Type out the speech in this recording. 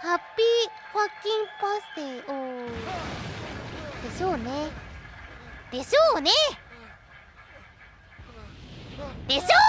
ハッピーファッキンパースデーをでしょうね。でしょうね。でしょう